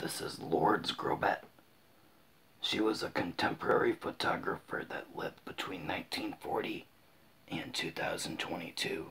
This is Lourdes Grobet. She was a contemporary photographer that lived between 1940 and 2022.